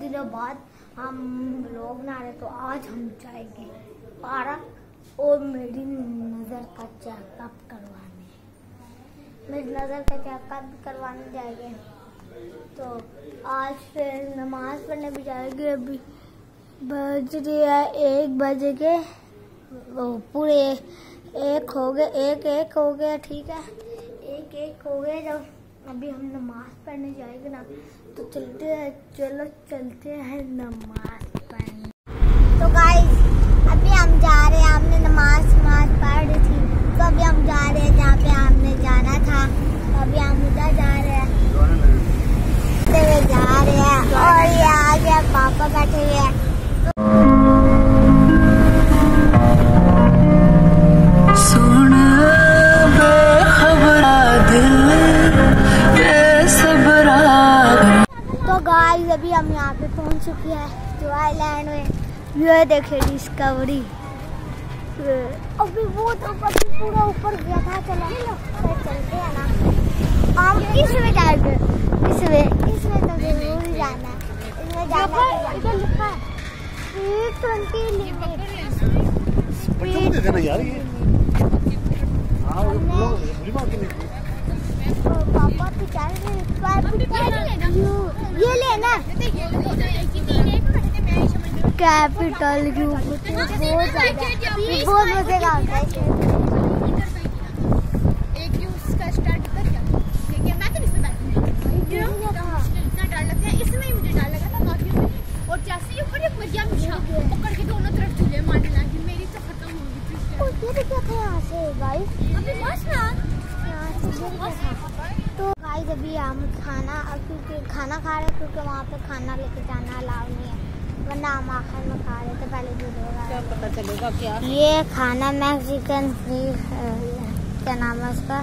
दिनों बाद हम लोग ना रहे तो आज हम जाएँगे पार्क और मेरी नज़र का चेकअप करवाने। मेरी नज़र का चेकअप करवाने जाएँगे। तो आज फिर नमाज़ पढ़ने भी जाएँगे अभी। बज रही है, एक बज के पूरे एक हो गए, एक एक हो गया ठीक है। एक एक हो गए जब अभी हम नमाज़ पढ़ने जाएँगे ना तो चलते हैं चलो चलते हैं नमाज़ पढ़ने। तो गाइस अभी हम जा रहे हैं हमने नमाज़ नमाज़ पढ़ थी। तो अभी हम जा रहे हैं जहाँ पे हमने जाना था। तो अभी हम उधर जा रहे हैं। जा रहे हैं। और ये आगे पापा बैठे हुए हैं। पे पहुँच चुके हैं जो आइलैंड में ये देखिए डिस्कवरी अभी वो तो अभी पूरा ऊपर गया था चलो। चलते हैं ना। हम इसमें जाएँगे इसमें इसमें तो ज़रूर जाना है। इसमें जाना है। लिखा है। स्पीड ट्वेंटी लिमिट बच्चों देना यार ये? हाँ वो बात नहीं पापा तो चल रहे ये लेना कैपिटल यू मुझे बहुत ज़्यादा। बहुत मज़े का है तो मेरी तो गाइस अभी तो गाइस अभी हम खाना क्योंकि खाना खा रहे हैं क्योंकि वहाँ पे खाना लेके जाना अलाउ नहीं है। वरना हम आखिर में खा रहे थे पहले झूले पता चलेगा क्या? ये खाना मैक्सिकन फ्री क्या नाम है उसका?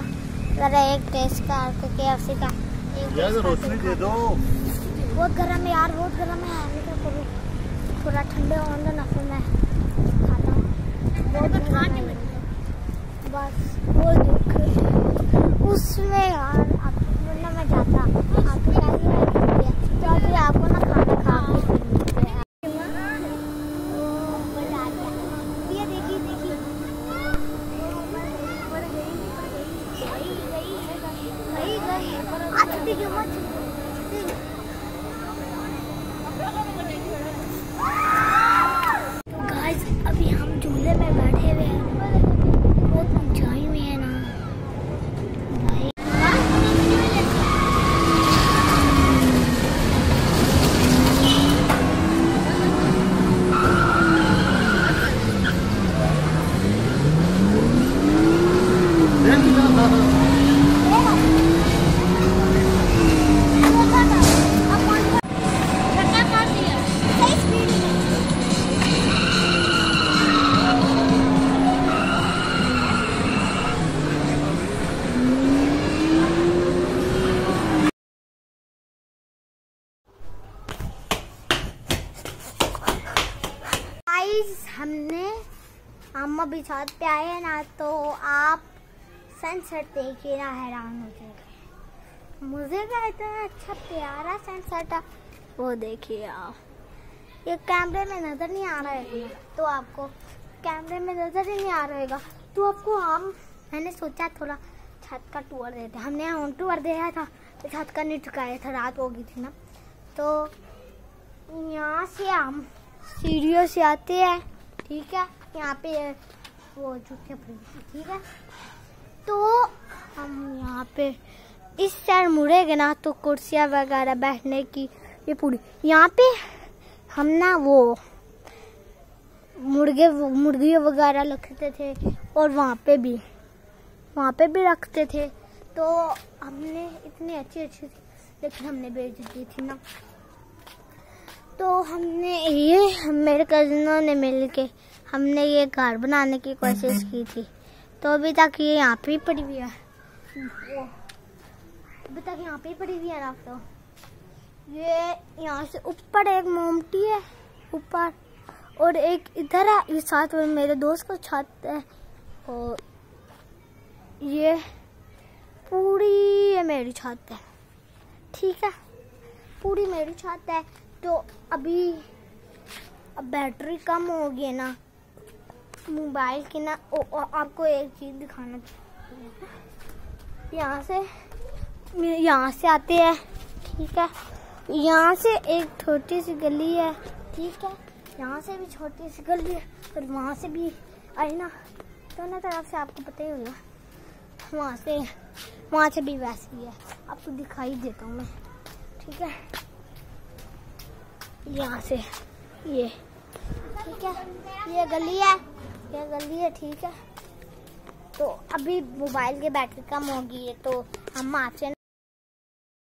जरा एक टेस्ट का के। एफ़ सी का रोशनी दे दो। बहुत गर्म है यार बहुत गर्म है। अभी तो थोड़ा ठंडे होने दो ना फिर मैं खाता हूँ। है बस वो दुख उसमें यार आप मैं जाता। आपको तो आपको ना खाना खा के फिर मिलते हैं। ओ, मज़ा आ गया। ये देखिए देखिए ऊपर गई, ऊपर गई, गई, गई, गई, गई। आ, छुट्टी क्यों मत छुट्टी। तो गाइस अभी हम झूले में बैठे हुए हैं बहुत ऊंचाई में है ना भाई सही स्पीड में गाइस हमने अम्मा अभी छत पे आए ना तो आप सनसेट देख देखिए ना हैरान हो जाएँगे मुझे। का इतना अच्छा प्यारा सनसेट है वो देखिए आप। ये कैमरे में नज़र नहीं आ रहा है तो आपको कैमरे में नज़र ही नहीं आ रहेगा। तो आपको हम, मैंने सोचा थोड़ा छत का टूर देते। हमने होम टूर दिया था। तो छत का नहीं चुकाया था, रात हो गई थी ना। तो यहाँ से हम सीढ़ियों से आते हैं। ठीक है? यहाँ पे वो जूते ठीक है? तो हम यहाँ पे इस साइड मुड़ेंगे ना तो कुर्सियाँ वगैरह बैठने की, ये पूरी। यहाँ पे हम ना वो मुर्गे मुर्गी वगैरह रखते थे और वहाँ पे भी, वहाँ पे भी रखते थे। तो हमने इतनी अच्छी अच्छी लेकिन हमने बेच दी थी ना। तो हमने ये, मेरे कज़नों ने मिल के हमने ये घर बनाने की कोशिश की थी। तो अभी तक ये यहाँ पे ही पड़ी हुई है। अभी तक यहाँ पे ही पड़ी हुई है ना तो। ये यहाँ से ऊपर एक मोमटी है, ऊपर। और एक इधर है, ये साथ में मेरे दोस्त को छत है। और ये पूरी ये मेरी छत है। ठीक है? पूरी मेरी छत है। तो अभी अब बैटरी कम हो गई है ना मोबाइल के ना ओ, ओ, आपको एक चीज़ दिखाना चाहिए यहाँ से यहाँ से आते हैं ठीक है? यहाँ से एक छोटी सी गली है ठीक है? यहाँ से भी छोटी सी गली है और वहाँ से भी आई ना दोनों तरफ़ से आपको पता ही होगा। वहाँ से वहाँ से भी वैसे ही है। आपको दिखाई देता हूँ मैं ठीक है? यहाँ से ये ठीक है? ये गली है ये जल्दी है? ठीक है। तो अभी मोबाइल की बैटरी कम होगी तो हम आपसे